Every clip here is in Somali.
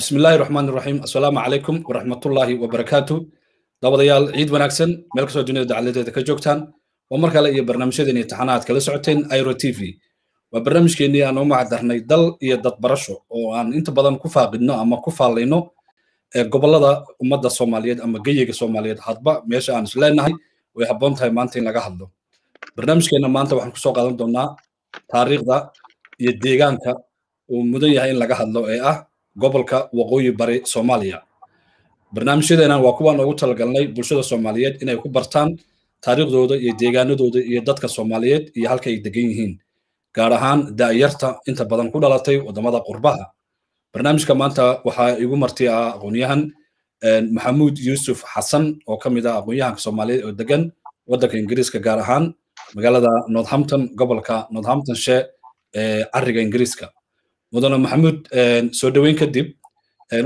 بسم الله الرحمن الرحيم السلام عليكم ورحمة الله وبركاته dabadayaal ciid wanaagsan meel kastoo dunida dacaladeeda ka joogtaan waa mar kale iyo barnaamijyadeeni taxanaad kala socoteen iro t v waa barnaamijkeenii aan u macdarnay dal iyo dadbarasho oo aan inta badan ku faaqidno ama ku faallayno gobollada ummadda soomaaliyeed ama geyiga soomaaliyeed hadba meesha aan isleenahay way habboon tahay maanta in laga hadlo barnaamijkeenna maanta waxaan kusoo qaadan doonaa taariikhda iyo deegaanka uu mudan yahay in laga hadlo ee ah gobolka waqooyi bari soomaaliya. Barnaamijyadeenan waa kuwaan ugu talagalnay bulshada soomaaliyeed inay ku bartaan taariikhdooda iyo deegaanadooda iyo dadka soomaaliyeed iyo halka ay degan yihiin gaar ahaan da'yarta inta badan ku dhalatay waddamada qurbaha. Barnaamijka maanta waxaa igu marti ah aqoonyahan maxamuud yuusuf xasan oo ka mid ah aqoonyahanka soomaaliyeed oo degan waddanka ingiriiska gaar ahaan magaalada northampton gobolka northamptonshire ee cariga ingiriiska mudane maxamuud soo dhoweyn kadib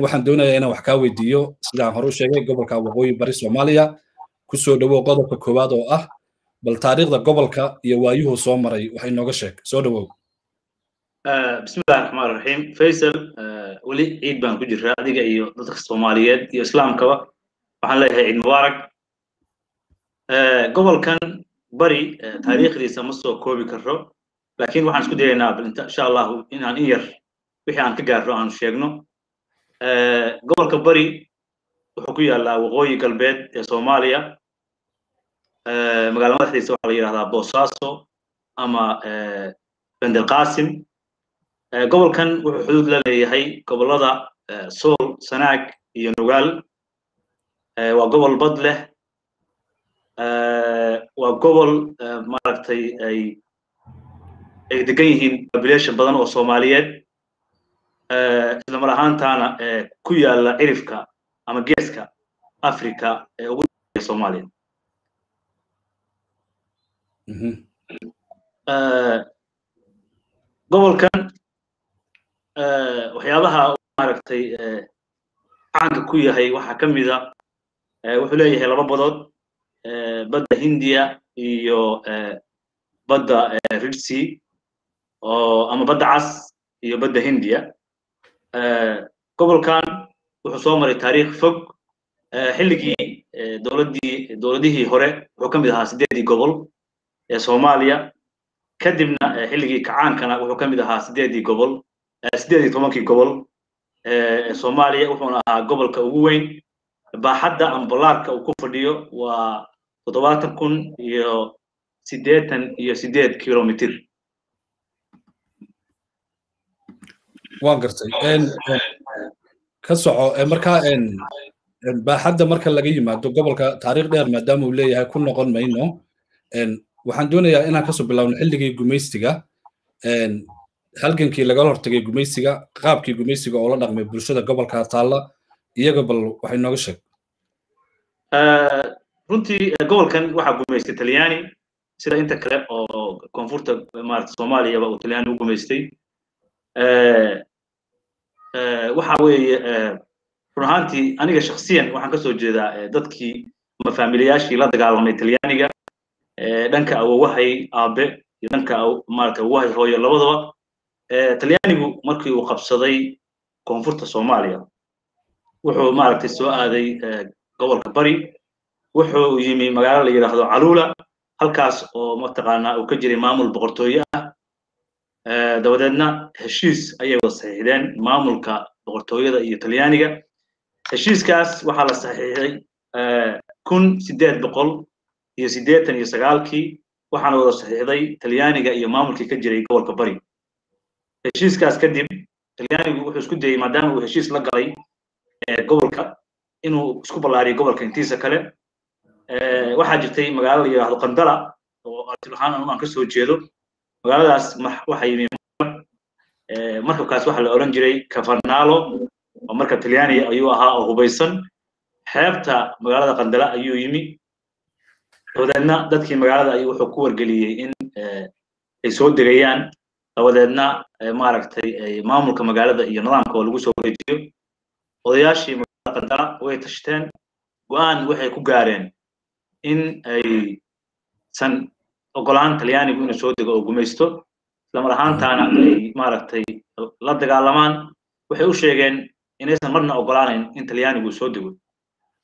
waxaan doonayaa inaan wax kaa weydiiyo sidaan hore u sheegay gobolka waqooyi bari soomaaliya. Ku soo dhowow qodobka koowaad oo ah bal taariikhda gobolka iyo waayuhu soo maray wax inooga sheeg. Soo dhowow. Bismillahi raxmaan raxiim faysal weli ciid baan ku jiraa adiga iyo dadka soomaaliyeed iyo islaamkaba waxaan leeyahay ciid mubaarak. Gobolkan bari taariikhdiisa ma soo koobi karo laakiin waxaan isku dayaynaa insha allahu inaan in yar wixii aan ka gaarno aan sheegno. Gobolka bari wuxuu ku yaallaa waqooyi galbeed ee soomaaliya. Magaala madaxdiisa waxaa la yidhahdaa boosaaso ama bendelqasim gobolkan wuxuu xuduud la leeyahay gobollada sool sanaag iyo nugaal. Waa gobol bad leh. Waa gobol maaragtay ay ay degan yihiin population badan oo soomaaliyeed isla mar ahaantaana ku yaalla cirifka ama geeska africa ee ugu daya soomaaliya. Gobolkan waxyaabaha maaragtay caanka ku yahay waxaa ka mida wuxuu leeyahay laba badood badda hindiya iyo badda ridsi oo ama badda cas iyo badda hindiya gobolkan wuxuu soo maray taariikh fog. Xilligii dowladdii dowladihii hore wuxuu ka mid ahaa siddeedii gobol ee soomaaliya. Kadibna xilligii kacaankana wuxuu ka mid ahaa siddeedii gobol siddeed iyo tobankii gobol ee soomaaliya. Wuxuuna ahaa gobolka ugu weyn. Baaxadda ama balaarka uu ku fadhiyo waa toddobaatan kun iyo siddeetan iyo siddeed kilomitir waan gartay. Ka soco markaa baaxadda marka laga yimaado gobolka taariikh dheer maadaama uu leeyahay ku noqon mayno waxaan doonayaa inaan ka soo bilaabno xilligii gumaystiga halgankii lagala hortagay gumaysiga qaabkii gumaysiga oo la dhaqmay bulshada gobolka taalla iyaga bal waxay nooga sheeg. Runtii gobolkan waxaa gumaystay talyaani sida inta kale oo koonfurta maarata soomaaliyaba uu talyaani u gumaystay waxa weeye run ahaantii aniga shaksiyan waxaan ka jeedaa dadkii ama la dagaalamay talyaaniga dhanka awowahay aabe iyo dhanka maarata awowahay hooyo labadaba. Talyaanigu markii uu qabsaday koonfurta soomaaliya wuxuu maaragtay soo aaday gobolka bari wuxuu yimi magaalo la yidhaahdo caluula halkaas oo mataqaanaa uu ka jiray maamul boqortooye dabadeedna heshiis ayay wada saxiixdeen maamulka boqortooyada iyo talyaaniga. Heshiiskaas waxaa la saxiixday kun siddeed boqol iyo siddeetan iyo sagaalkii waxaana wada saxiixday talyaaniga iyo maamulkii ka jiray gobolka bari. Heshiiskaas kadib talyaanigu wuxuu isku dayey maadaama uu heshiis la galay gobolka inuu isku ballaariyo gobolka intiisa kale. Waxaa jirtay magaalo la yidhaahdo qandala oo artil ahaan anu aan ka soo jeedo magaaladaas waxa yimi markabkaas waxaa la odhan jiray kafarnaalo oo marka talyaaniga ayuu ahaa oo hubaysan. Xeebta magaalada qandala ayuu yimi. Dabadeedna dadkii magaalada ayuu wuxuu ku wargeliyey in ay soo degayaan. Dabadeedna maaragtay maamulka magaalada iyo nidaamka oo lagu soo wareejiyo. Odayaashii magaalada qandala way tashteen. Go'aan waxay ku gaareen in ay san ogolaan talyaanigu inuu soo dego oo gumaysto. Islamar ahaantaana ay maaragtay la dagaalamaan waxay u sheegeen inaysan marna ogolaanayn in talyaanigu soo dego.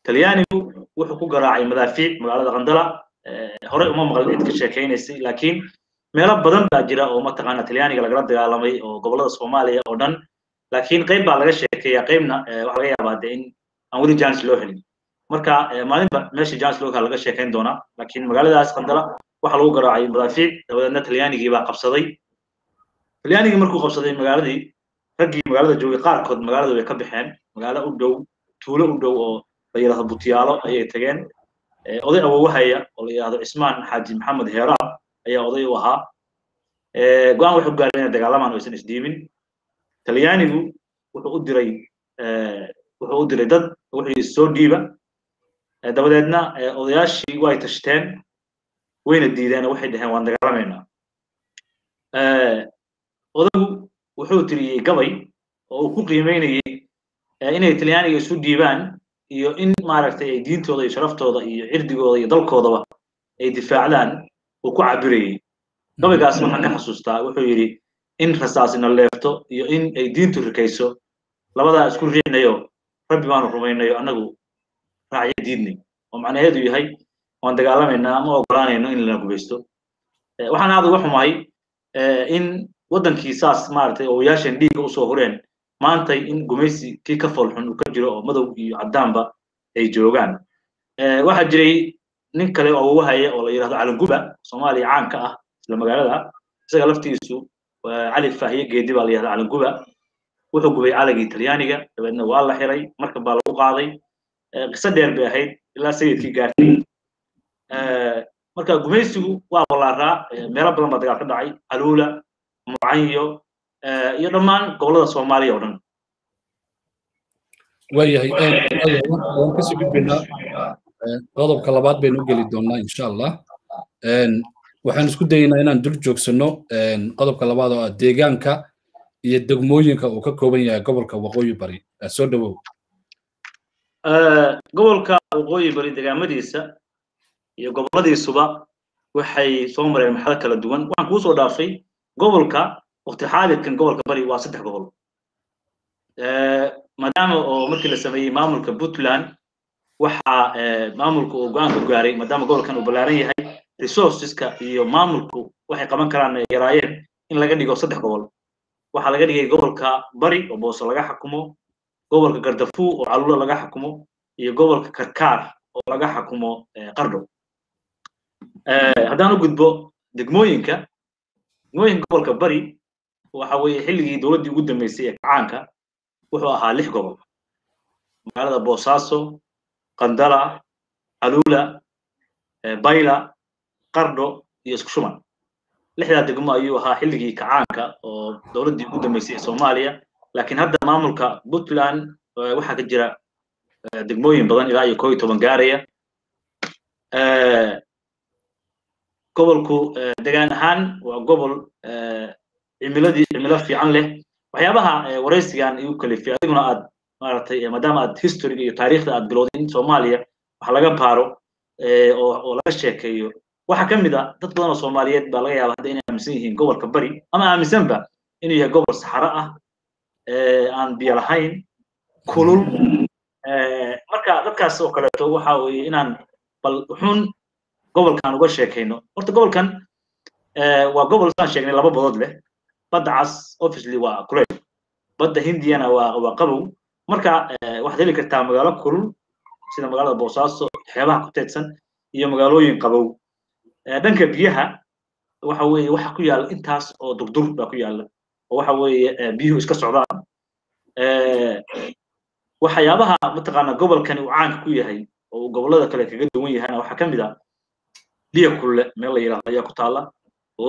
Talyaanigu wuxuu ku garaacay madaafiic magaalada qandala. Horey uma maqlin cid ka sheekaynaysay laakiin meelo badan baa jira oo mataqaana talyaaniga lagala dagaalamay oo gobollada soomaaliya oo dhan. Laakiin qayb baa laga sheekeeya qaybna waxaa laga yaabaa de in aan weli jans loo helin. Marka maalinba meesha jans loo laga sheekayn doonaa laakiin magaaladaas qandala waxaa lagu garaacay madaafiic dabadeedna talyaanigii baa qabsaday. Talyaanigii markuu qabsaday magaaladii raggii magaalada joogay qaarkood magaalada way ka baxeen. Magaalo u dhow tuulo u dhow oo la yidhahdo butiyaalo ayay tageen. Oday awowahaya oo la yidhahdo cismaan xaaji maxamed heeraab ayaa oday u ahaa. Go'aan waxay u gaareen inay dagaalamaan aysan isdhiibin talyaanigu wuxuu u diray wuxuu u diray dad wuxuu yidhi soo dhiiba. Dabadeedna odayaashii way tashteen wayna diideen oo waxay dhaheen waan dagaalamaynaa. Odagu wuxuu tiriyey gabay oo uu ku qiimeynayey inay talyaaniga isu dhiibaan iyo in maaragtay ay diintooda iyo sharaftooda iyo cirdigooda iyo dalkoodaba ay difaacdaan uu ku cabirayey gabaygaas waxaan ka xasuustaa wuxuu yidhi in rasaasina leefto iyo in ay diintu rikayso labadaa isku riixnayo rabbi baanu rumaynayo annagu raacyo diidnay. Oo macnaheedu yahay waan dagaalamaynaa ama ogolaanayno in lana gubaysto. Waxaan aad uga xumahay in waddankii saas maaragtay owayaashan dhiigga u soo hureen maantay in gumaysi kii ka foolxun uu ka jiro oo madow iyo caddaanba ay joogaan. Waxaa jiray nin kale oo wahaya oo la yidhahdo calanguba soomaaliya caanka ah isla magaalada. Isaga laftiisu cali faahiye geedi baa la yidhahda calanguba wuxuu gubay calagii talyaaniga dabeedna waa la xiray marka baa lagu qaaday. Qiso dheer bay ahayd ilaa sayidkii gaartay marka gumaysigu waa ballaaraa meelo badan baa dagaal ka dhacay aluula mucanyo iyo dhammaan gobollada soomaaliya oo dhan. Waayahay waan ka sii gudbaynaa qodobka labaad baynu u geli doonaa insha allah waxaan isku dayaynaa inaan dul joogsano qodobka labaad oo ah deegaanka iyo degmooyinka uu ka kooban yahay gobolka waqooyi bari. Soo dhawow. Gobolka waqooyi bari degaamadiisa iyo goboladiisuba waxay soo mareen maxalo kala duwan. Waxaan kuu soo dhaafay gobolka waqti xaadirkan gobolka bari waa saddex gobol. Maadaama oo markii la sameeyey maamulka puntland waxaa maamulka uu go'aan ku gaaray maadaama gobolkan uu ballaaran yahay resourceska iyo maamulku waxay qaban karaan ay yaraayeen in laga dhigo saddex gobol. Waxaa laga dhigay gobolka bari oo booso laga xakumo gobolka gardafu oo calulo laga xakumo iyo gobolka karkaar oo laga xakumo qardho haddaan u gudbo degmooyinka degmooyinka gobolka bari waxa weeye xilligii dowladdii ugu dambeysay ee kacaanka wuxuu ahaa lix gobol. Magaalada boosaaso qandala caluula bayla qardho iyo isku shuman lixdaa degmo ayuu ahaa xilligii kacaanka oo dowladdii ugu dambeysay ee soomaaliya. Laakiin hadda maamulka puntland waxaa ka jira degmooyin badan ilaa iyo koo iyo toban gaaraya gobolku degaan ahaan waa gobol cimiladii cimilo fiican leh. Waxyaabaha waraysigan igu kalifay adiguna aad maaragtay maadaama aad historyga iyo taariikhda aad bilowday in soomaaliya wax laga baaro oo laga sheekeeyo. Waxaa ka mid a dad badan oo soomaaliyeed baa laga yaaba hadda inay aaminsan yihiin gobolka bari ama aaminsanba inuu yahay gobol saxaro ah aan biyo lahayn kulul. Marka dadkaas oo kaleeto waxa weeye inaan bal xun gobolkan uga sheekayno. Horta gobolkan waa gobol saan sheegnay laba badood leh. Badda cas obviously waa kuleyl badda hindiyana waa waa qabow. Marka waxaad heli kartaa magaalo kulul sida magaalada boosaaso xeebaha ku teedsan iyo magaalooyin qabow. Dhanka biyaha waxa weeye waxa ku yaalla intaas oo durdur baa ku yaalla. Oo waxa weeye biyuhu iska socdaan. Waxyaabaha mataqaana gobolkani uu caanka ku yahay oo uu gobollada kale kaga duwan yahayna waxaa ka mid ah biyo kulle meel la yidhahdo ayaa ku taalla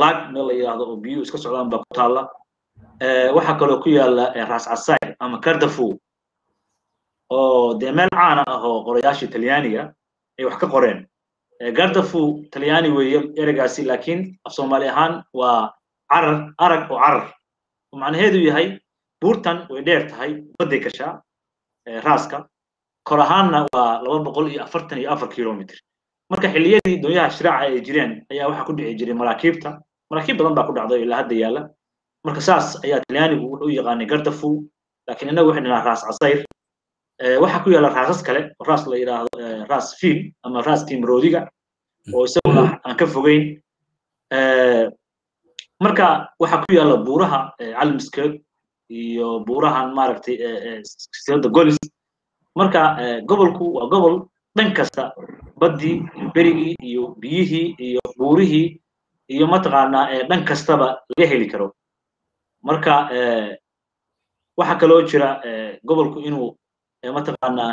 laag meel la yidhahdo oo biyuhu iska socdaan baa ku taalla waxaa kaloo ku yaalla ras casay ama cardafu oo dee meel caana ah oo qorayaashii talyaaniga ay wax ka qoreen. Gardafu talyaani weeye ereygaasi laakiin af soomaali ahaan waa carar arag oo carar. Oo macnaheedu yahay buurtan way dheer tahay badday gashaa raaska. Kor ahaanna waa laba boqol iyo afartan iyo afar kilomitr marka xilliyadii doonyaha shiraaca ay jireen ayaa waxaa ku dhici jiray maraakiibta. Maraakiib badan baa ku dhacday ilaa hadda yaalla. Marka saas ayaa talyaanigu wuxuu u yaqaanay gardafu laakiin innagu waxay dhahnaa raas casayr. Waxaa ku yaalla raasas kale oo raas la yidhaahdo raas fiil ama raas timroodiga oo isaguna aan ka fogeyn. Marka waxaa ku yaalla buuraha calmiskeed iyo buurahan maaragtay silada golis. Marka gobolku waa gobol dhan kasta baddii berigii iyo biyihii iyo buurihii iyo mataqaanaa dhan kastaba laga heli karo marka waxaa kaloo jira gobolku inuu mataqaanaa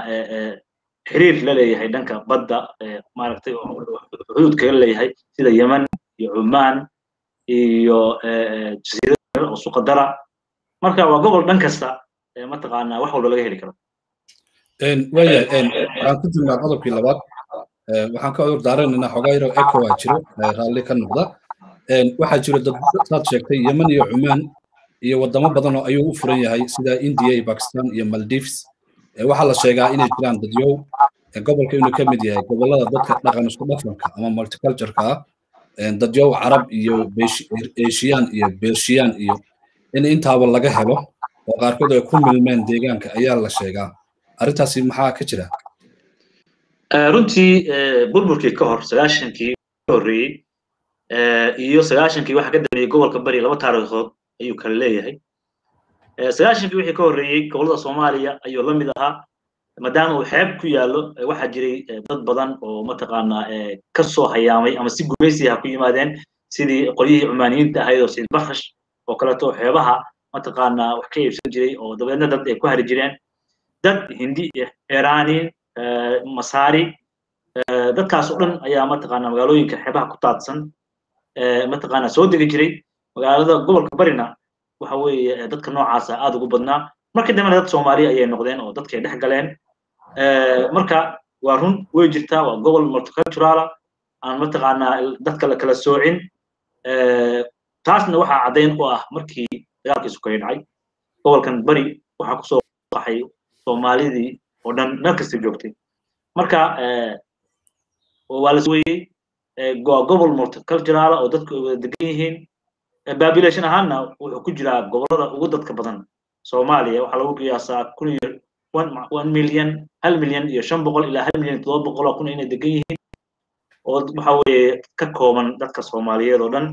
xiriir la leeyahay dhanka badda maaragtay xuduudka la leeyahay sida yemen iyo cumaan iyo jasiirada oo suqadara marka waa gobol dhan kasta mataqaanaa wax walba laga heli karo waya waxaan ku jirnaa qodobkii labaad waxaan ka cudur daaranaynaa xogayro eco aa jiro raalli ka noqda waxaa jiro dad saad sheegtay yemen iyo cumaan iyo wadamo badan oo ayuu u furan yahay sida india iyo bakistan iyo maldives. Waxaa la sheegaa inay jiraan dadyow gobolka inuu ka mid yahay gobollada dadka dhaqan isku dhaqanka ama multicultureka dadyow carab iyo eshiyan iyo bershiyan iyo in intaaba laga helo oo qaarkood ay ku milmeen deegaanka ayaa la sheegaa arrintaasi maxaa ka jira? Runtii burburkii ka hor sagaashankii horreeyey iyo sagaashankii waxa ka dambeeyey gobolka bari laba taariikhood ayuu kala leeyahay. Sagaashankii wixii ka horreeyey gobollada soomaaliya ayuu la mid ahaa maadaama uu xeeb ku yaallo waxaa jiray dad badan oo mataqaanaa ka hayaamay ama si gumaysi ha ku yimaadeen sidii qolyihii cumaaniyiinta ahayd oo sayid bakhash oo kaleeto xeebaha mataqaanaa wax ka iibsan jiray oo dabeedna dad ay ku hari jireen dad hindi iraniin masaari dadkaas oo dhan ayaa mataqaanaa magaalooyinka xeebaha ku taadsan mataqaanaa soo degi jiray. Magaalada gobolka barina waxa weeye dadka noocaasa aad ugu badnaa. Markii dambena dad soomaaliya ayay noqdeen oo dadkay dhex galeen. Marka waa run way jirtaa waa gobol multiculturala aan mataqaanaa dadka la kala soocin. Taasna waxaa caddayn u ah markii dagaalkiisu kala dhacay. Gobolkan bari waxaa ku soo qaxay soomaalidii oo dhan meel joogtay. Marka waa la weyey waa gobol multiculturala oo dadku ay wada degan yihiin population ahaanna wuxuu ku jiraa gobollada ugu dadka badan. Soomaaliya waxaa lagu qiyaasaa kun iyo one million hal milyan iyo shan boqol ilaa hal milyan todoba boqol oo kun inay degan yihiin. Oo waxa weeye ka kooban dadka soomaaliyeed oo dhan.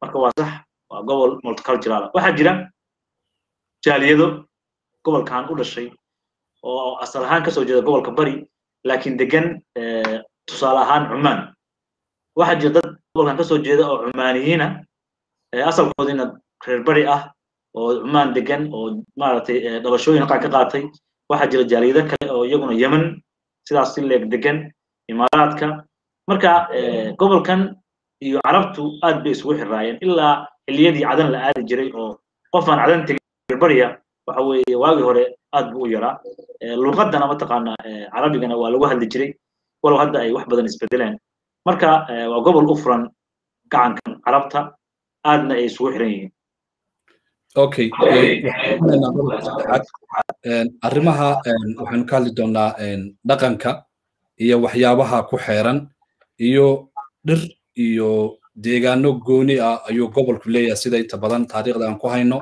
Marka waa sax waa gobol multicultural. Waxaa jira jaaliyado gobolkan u dhashay oo asal ahaan ka soo jeeda gobolka bari laakiin degan tusaale ahaan cumaan. Waxaa jira dad gobolkan ka soo jeeda oo cumaaniyiina asalkoodiina reer bari ah oo cumaan degan oo maaragtay dhalashooyin qaar ka qaatay. Waxaa jira jaaliyado kale oo iyaguna yemen sidaas si leeg degan imaaraadka. Marka gobolkan iyo carabtu aad bay isugu xiraayeen ilaa xilliyadii cadan la aadi jiray oo qofaan cadan tegin reer bariya waxa weeye waagii hore aad buu u yaraa. Luqadana mataqaanaa carabigana waa lagu hadli jiray. Walow hadda ay wax badan isbedeleen. Marka waa gobol u furan gacankan carabta aadna ay isugu xiran yihiin. Okay arrimaha waxaynu ka hadli doonaa dhaqanka iyo waxyaabaha ku xeeran iyo dhir iyo deegaano gooni ah ayuu gobolku leeyahay sida inta badan taariikhda aan ku hayno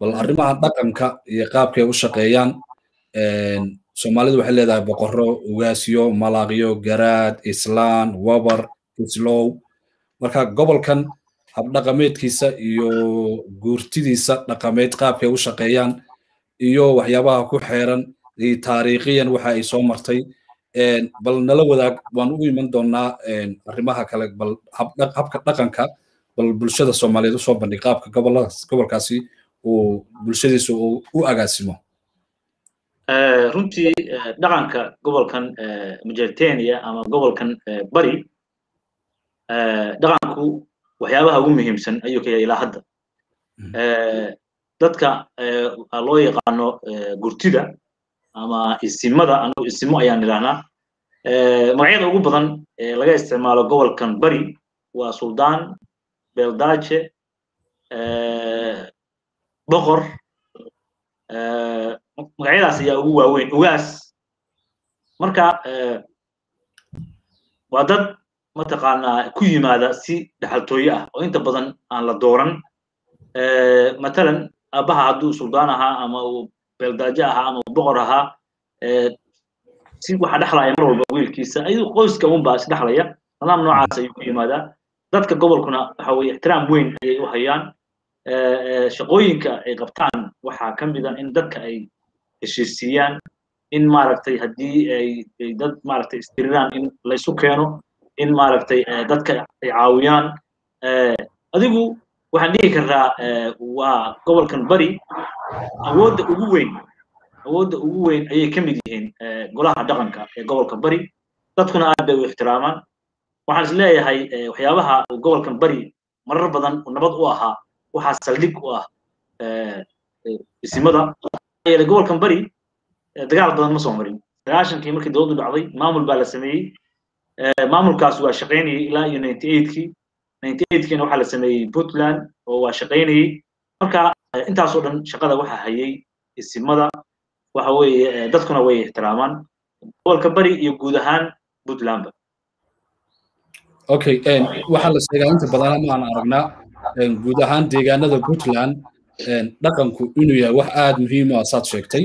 bal arrimaha dhaqanka iyo qaabkay u shaqeeyaan soomaalidu waxay leedahay boqorro ugaasyo malaaqyo garaad islaan wabar islow marka gobolkan habdhaqameedkiisa iyo guurtidiisa dhaqameed qaabkay u shaqeeyaan iyo waxyaabaha ku xeeran taariikhiyan waxa ay soo martay bal nala wadaag waan u iman doonaa arrimaha kale bal habka dhaqanka bal bulshada soomaaliyeed u soo bandhig qaabka gobolkaasi uu bulshadiisa uu u agaasimo? Runtii dhaqanka gobolkan majeritania ama gobolkan bari dhaqanku waxyaabaha ugu muhiimsan ayuu ka yahay ilaa hadda. Dadka loo yaqaano gurtida ama isimada anagu isimo ayaan idhahnaa magacyada ugu badan ee laga isticmaalo gobolkan bari waa suldaan beldaje boqor magacyadaas ayaa ugu waaweyn ugaas. Marka waa dad mataqaanaa ku yimaada si dhaxaltooye ah oo inta badan aan la dooran. Matalan aabbaha hadduu suldaan ahaa ama uu beeldaajo ahaa ama boqor ahaa si waxa dhexlaya mar walba wiilkiisa ayuu qoyska unbaa isdhexlaya nidaam noocaas ayuu ku yimaadaa. Dadka gobolkuna waxa weye ixtiraam weyn ayay u hayaan shaqooyinka ay qabtaan waxaa ka mid a in dadka ay heshiisiiyaan in maaragtay haddii ay dad maaragtay istiriraan in laysu keeno in maaragtay dadka ay caawiyaan. Adigu waxaan dhihi karraa waa gobolkan bari. Awoodda ugu weyn awoodda ugu weyn ayay ka mid yihiin golaha dhaqanka ee gobolka bari. Dadkuna aad bay u ixtiraamaan. Waxaan is leeyahay waxyaabaha gobolkan bari marar badan nabad u ahaa waxaa saldhig u ah isimada. Yeelay gobolkan bari dagaal badan ma soo marin. Sagaashankii markii dowladdu dhacday maamul baa la sameeyey. Maamulkaas waa shaqaynayay ilaa iyo ninety eigtkii ninety eightkiina waxaa la sameeyey puntland oo waa shaqaynayey. Marka intaasoo dhan shaqada waxaa hayay isimada. Waxa weeye dadkuna way ixtiraamaan. Gobolka bari iyo guud ahaan puntlandba okay waxaa la sheegaa inta badan aan aragnaa guud ahaan deegaanada puntland dhaqanku inuu yahay wax aad muhiim u ah saad sheegtay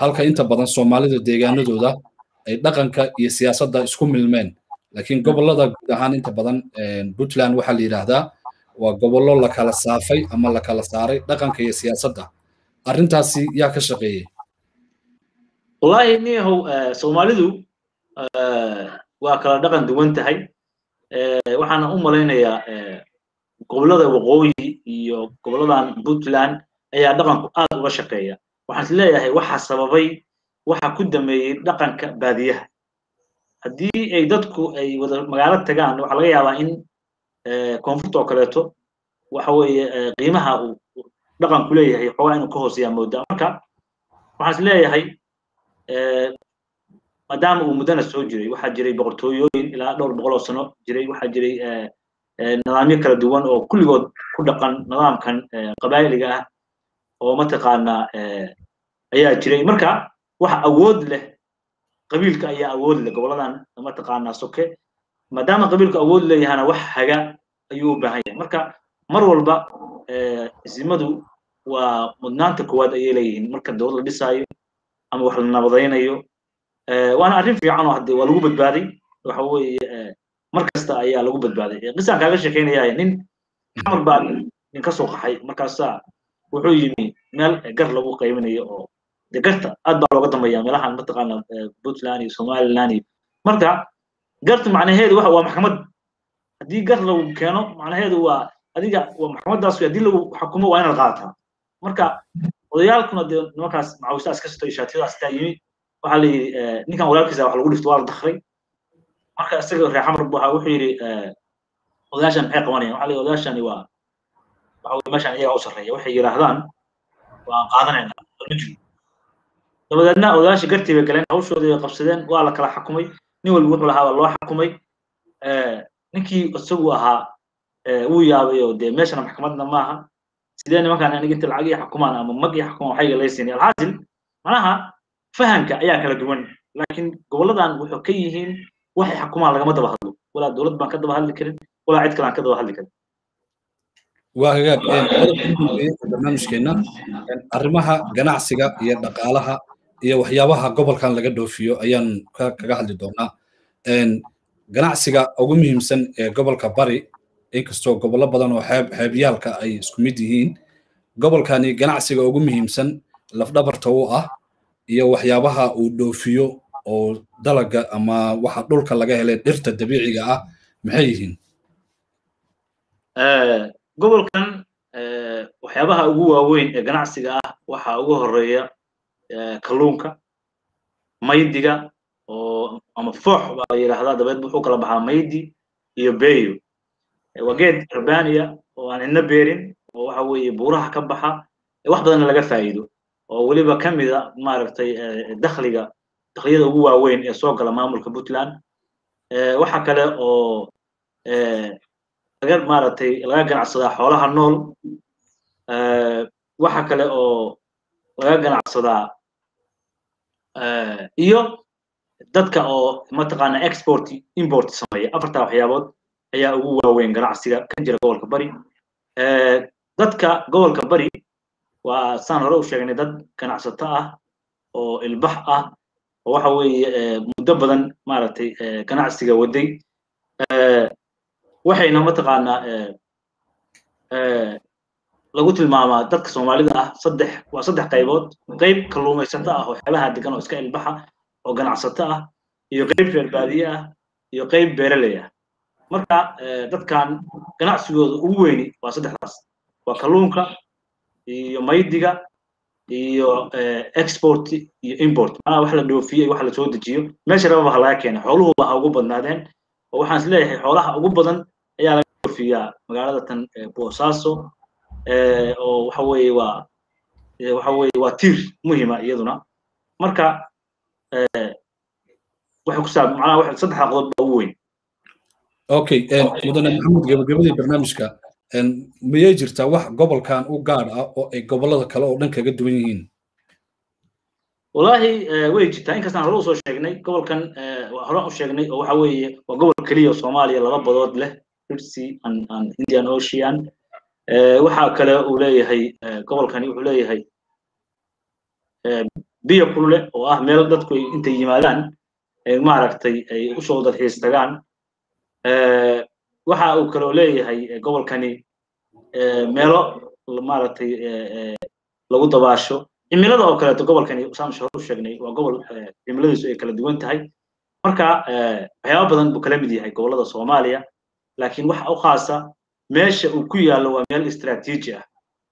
halka inta badan soomaalida deegaanadooda ay dhaqanka iyo siyaasadda isku milmeen laakiin gobollada guud ahaan inta badan puntland waxaa la yidhaahdaa waa gobollo la kala saafay ama la kala saaray dhaqanka iyo siyaasadda arrintaasi yaa ka shaqeeyey wallahi niyahow soomaalidu waa kala dhaqan duwan tahay waxaana u malaynayaa gobollada waqooyi iyo goboladan puntland ayaa dhaqanku aad uga shaqeeya. Waxaan is leeyahay waxa sababay waxa ku dameeyey dhaqanka baadiyaha. Haddii ay dadku ay wada magaalo tagaan waxaa laga yaabaa in koonfurta oo kaleeto waxa weeye qiimaha uu dhaqanku leeyahay xoogaa inuu ka hooseeyaa moodaa marka waxaan is leeyahay maadaama uu muddana soo jiray waxaa jiray boqortooyooyin ilaa dhowr boqol oo sano jiray. Waxaa jiray nidaamyo kala duwan oo kulligood ku dhaqan nidaamkan qabaa'iliga ah oo mataqaanaa ayaa jiray. Marka waxa awood leh qabiilka ayaa awood leh goboladan mataqaanaa soke maadaama qabiilku awood leeyahana wax haga ayuu u baahan yahay marka mar walba isimadu waa mudnaanta koowaad ayay leeyihiin. Marka dowlad la dhisaayo ama wax la nabadaynayo waana arrin fiican oo hadde waa lagu badbaaday waxa weeye mar kasta ayaa lagu badbaaday. Qisaan kaaga sheekeynaya nin xamar baa nin ka soo qaxay. Markaasaa wuxuu yimi meel gar lagu qayminayo oo de garta aad baa looga dambeeya meelahan mataqaana puntland iyo somaliland iyo marka garta macnaheedu waxa waa maxkamad. Haddii gar lagu keeno macnaheedu waa adiga waa maxkamadaas haddii lagu xukumo waa inaad qaadataa marka odayaalkuna dee nimankaas macawistaas ka sito shaatiyadaas taa yimi waxaa la yidhi ninkan walaalkiisa wax lagu dhifto waa la dakray marka isaga reer xamar bu ahaa wuxuu yidhi odayaashan maxay qabanayaan waxaa la yidhi odayaashani waa waxa meeshan iyaga u sarreeya. Waxay yidhaahdaan waan qaadanaynaa dabadeedna odayaasha gartii bay galeen hawshoodii bay qabsadeen waa la kala xakumay nin walba wuxuu lahaa waa loo xakumay ninkii isagu ahaa wuu yaabay oo dee meeshana maxkamadna maaha sidee nimankaan aniga inta lacag iyo xukumaan ama mag iyo xukumaan waxayga laysiinay alxaasil manaha fahamka ayaa kala duwan laakiin goboladan wuxuu ka yihiin waxay xukumaan lagama daba hadlo. Walaa dowlad baan ka daba hadli karin walaa cid kale aan ka daba hadli karin. Waa hagaag. Barnaamijkeenna arrimaha ganacsiga iyo dhaqaalaha iyo waxyaabaha gobolkan laga dhoofiyo ayaan kaga hadli doonaa. Ganacsiga ugu muhiimsan ee gobolka bari inkastoo gobollo badan oo xeeb xeebyaalka ay isku mid yihiin gobolkani ganacsiga ugu muhiimsan lafdhabarta u ah iyo waxyaabaha uu dhoofiyo oo dalaga ama waxa dhulka laga helay dhirta dabiiciga ah maxay yihiin? Gobolkan waxyaabaha ugu waaweyn ee ganacsiga ah waxaa ugu horreeya kalluunka maydiga oo ama foox baa la yidhaahdaa dabeed wuxuu kala baxaa maydi iyo beeyo. Waa geed urbania oo aan cidna beerin oo waxa weeye buuraha ka baxa wax badanna laga faa'iido oo weliba ka mida maaragtay dakhliga dakhliyada ugu waaweyn ee soo gala maamulka puntland waxa kale oo laga maaragtay laga ganacsadaa xoolaha nool waxa kale oo laga ganacsadaa iyo dadka oo mataqaana export import sameeya. Afartaa waxyaabood ayaa ugu waaweyn ganacsiga ka jira gobolka bari. Dadka gobolka bari waa saan hore u sheegnay dad ganacsato ah oo ilbax ah oo waxa weeye muddo badan maaragtay ganacsiga waday. Waxayna mataqaanaa lagu tilmaamaa dadka soomaalida ah saddex waa saddex qaybood. Qayb kalluumaysato ah oo xeebaha degan oo iska ilbaxa oo ganacsato ah iyo qayb reer baadiye ah iyo qayb beeraley ah. Marka dadkan ganacsigooda ugu weyni waa saddexdaas. Waa kalluunka iyo maydiga iyo export iyo import. Macnaha wax la dhoofiyo wax la soo dejiyo. Meesha rababa ha laga keena xooluhuba ha ugu badnaadeen. Oo waxaan is leeyahay xoolaha ugu badan ayaa laga dhoofiyaa magaalada tan boosaaso oo waxa weeye waa waxa weeye waa tiir muhima iyaduna. Marka waxay ku saab macnaha wax saddexda qodob baa ugu weyn. Okay mudane maxamed gabagabadii barnaamijka miyay jirtaa wax gobolkan u gaar ah oo ay gobollada kale oo dhan kaga duwan yihiin? Wallaahi way jirtaa. Inkastaan hore u soo sheegnay gobolkan hore u sheegnay oo waxa weeye waa gobol keliya oo soomaaliya laba badood leh ritsi and indian ocean. Waxa kale uu leeyahay gobolkani wuxuu leeyahay biyo kulule oo ah meel dadku intay yimaadaan maaragtay ay u soo dalxiis tagaan waxa uu kaloo leeyahay gobolkani meelo maaragtay lagu dabaasho. Cimilada oo kaleeto gobolkani saan hore u sheegnay waa gobol cimiladiisu ay kala duwan tahay. Marka waxyaaba badan buu kala mid yahay gobollada soomaaliya laakiin waxa u khaasa meesha uu ku yaallo waa meel istiraatiiji ah.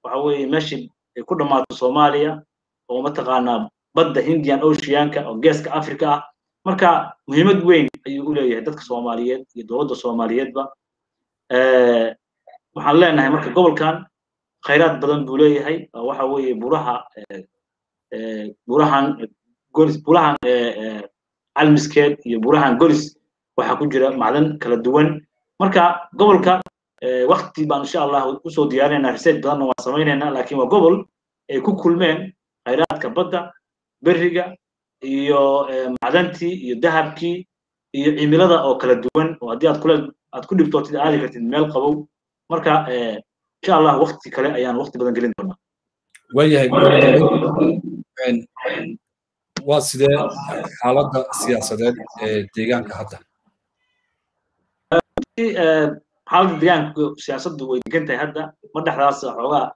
Waxa weeye meeshii ay ku dhammaato soomaaliya oo mataqaanaa badda hindian oceanka oo geeska africa ah. Marka muhiimad weyn ayuu u leeyahay dadka soomaaliyeed iyo dowladda soomaaliyeedba. Waxaan leenahay marka gobolkan khayraad badan buu leeyahay. Waxa weeye buraha burahan golis burahan calmiskeed iyo burahan golis waxaa ku jira macdan kala duwan. Marka gobolka wakti baan insha allah u soo diyaarinaynaa research badanna waan samaynaynaa laakiin waa gobol ay ku kulmeen khayraadka badda beriga iyo macdantii iyo dahabkii iyo cimilada oo kala duwan oo haddii aad kule aad ku dhibtootid aadi kartid meel qabow marka insha allah wakti kale ayaan wakti badan gelin doonaa. Waayahay waa sidee xaaladda siyaasadeed ee deegaanka hadda? Xaaladda deegaanka siyaasaddu way degan tahay hadda ma dhexdaas xoogaa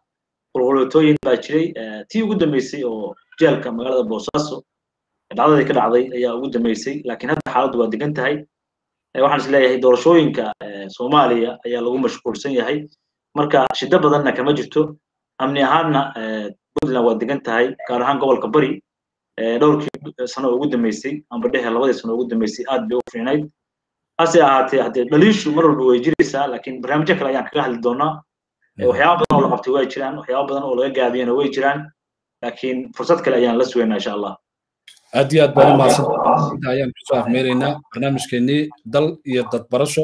qulqulatooyin baa jiray tii ugu dambeysay oo jeelka magaalada boosaaso dhacdadii ka dhacday ayaa ugu dambeysay laakiin hadda xaaladdu waa degan tahay. Waxaan is leeyahay doorashooyinka soomaaliya ayaa lagu mashquulsan yahay. Marka shiddo badanna kama jirto. Amni ahaanna puntland waa degan tahay gaar ahaan gobolka bari. Dhowrkii sano ugu dambeysay amba dhehe labadii sano ugu dambeysay aad bay u fiicnayd. Hase ahaatee haddee dhaliishu mar walba way jiraysaa laakiin barnaamijyo kale ayaan kaga hadli doonaa. Waxyaaba badan oo la qabtay way jiraan waxyaaba badan oo laga gaabiyana way jiraan. Laakiin fursad kale ayaan la sugaynaa insha allah aad iyo aad baan u mahadsantainta ayaan ku soo afmeeraynaa barnaamijkeenii dal iyo dadbarasho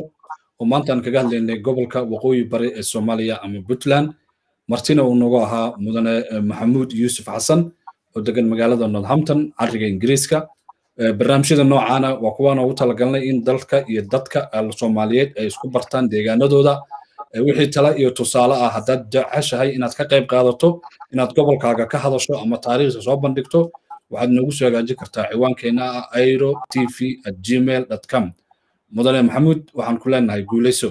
oo maantaan kaga hadlaynay gobolka waqooyi bari ee soomaaliya ama puntland. Martina uu nagu ahaa mudane maxamuud yuusuf xasan oo degan magaalada northampton cariga ingiriiska. Barnaamijyada noocaana waa kuwaana ugu talagalnay in dalka iyo dadka soomaaliyeed ay isku bartaan deegaanadooda. Wixii tala iyo tusaale ah haddaad jeceshahay inaad ka qayb qaadato inaad gobolkaaga ka hadasho ama taariikhda soo bandhigto waxaad noogu soo hagaajin kartaa ciwaankeena ah airo t v at gmail com. Mudane maxamuud waxaan ku leenahay guuleyso